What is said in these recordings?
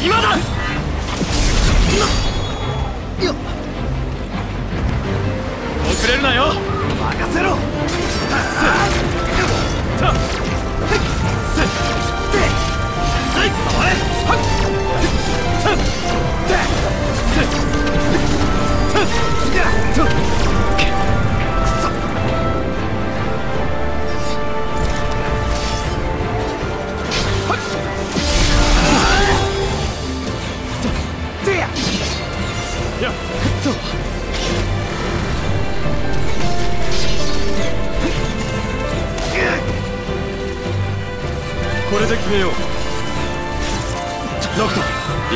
今だ。よ遅れるなよ。任せろノクト。行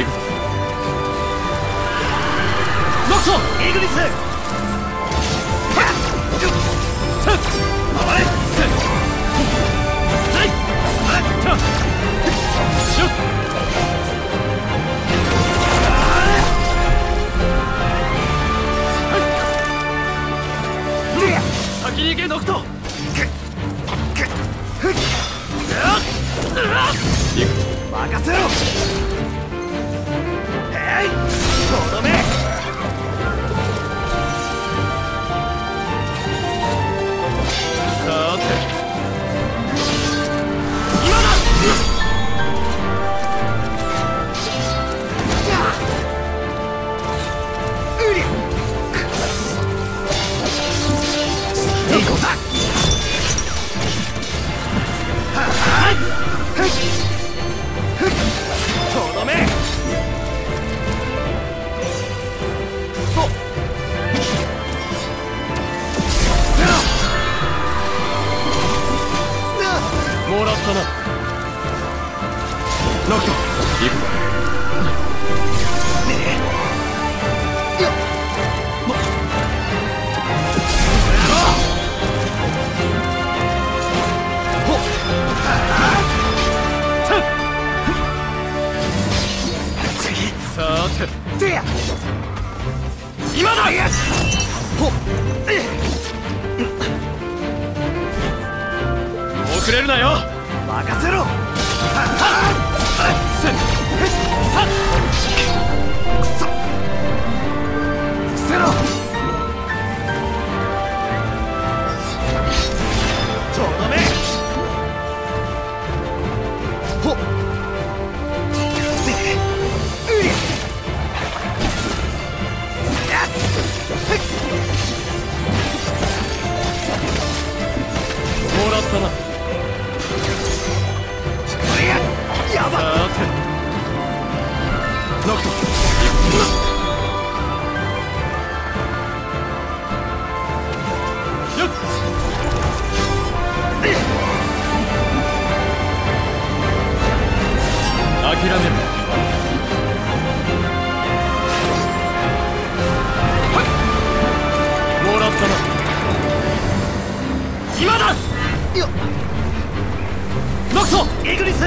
くぞ。ノクト。イグニス。さあれシュッ先に行けノクト行く任せろえクト。行くぞ。よっもほっさ次。さてでや今だいやほっ。え。遅れるなよ任せろ。くそ。捨てろ。ノクト諦めるはいもらったな今だよノクトイグニス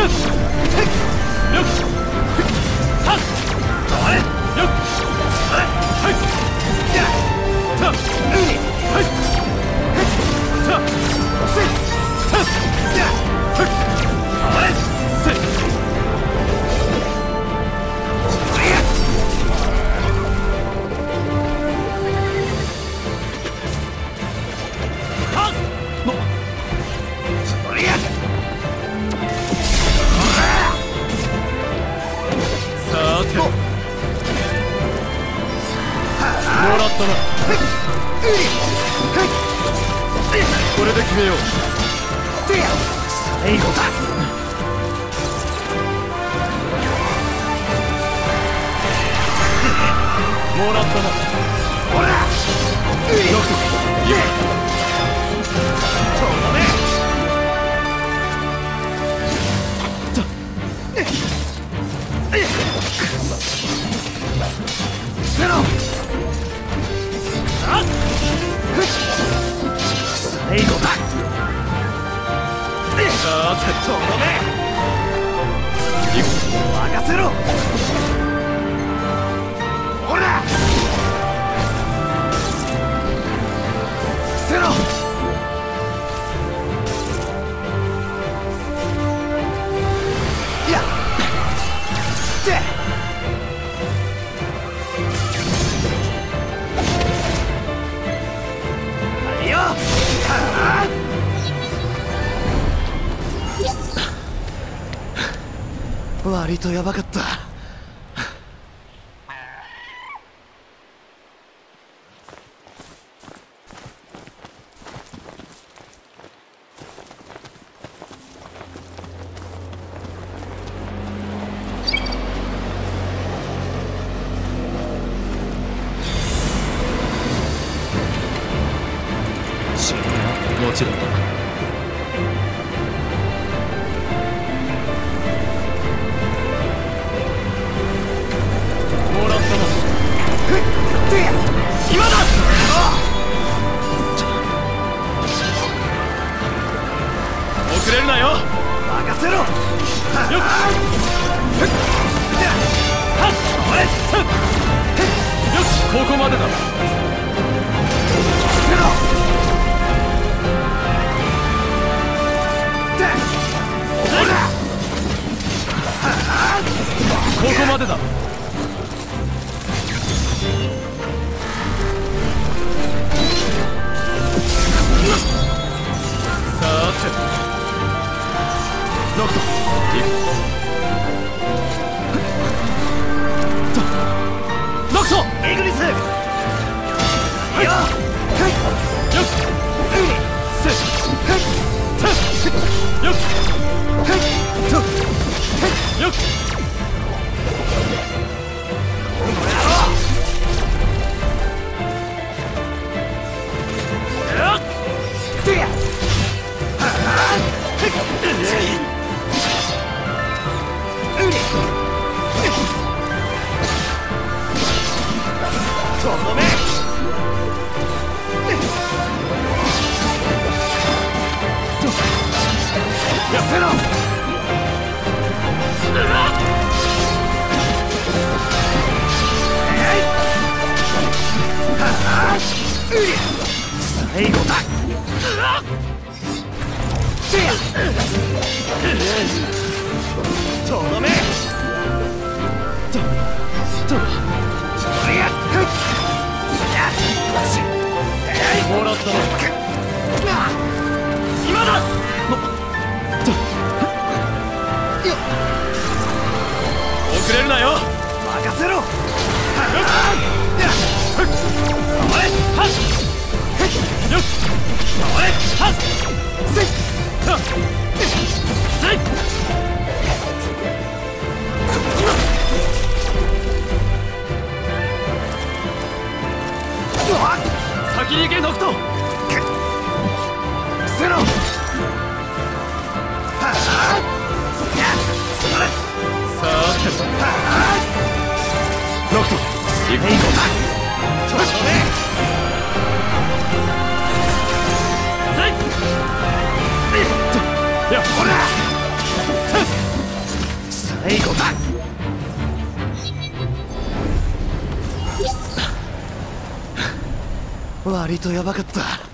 ははいこれで決めよう。最後だ。もらったなほら。うりノクトでとどめとどめ任せろ割とやばかったもちろんだ。ここまでだここまでだ。solo me 割とやばかった。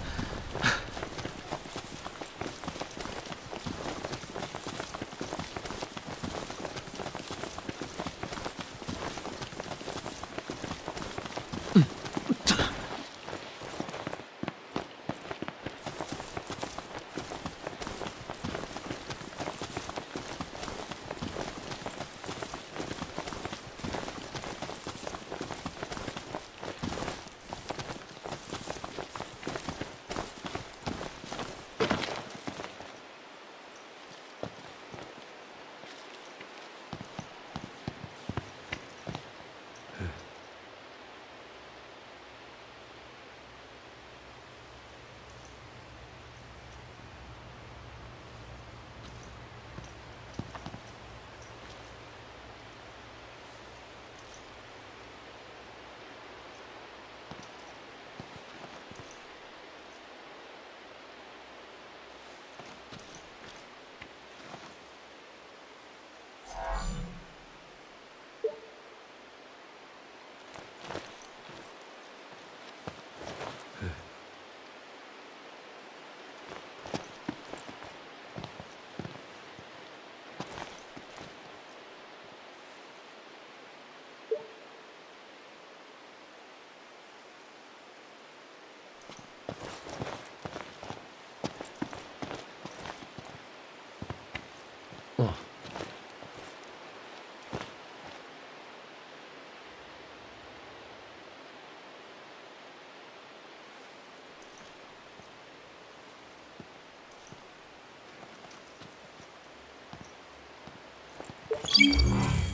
Yeah.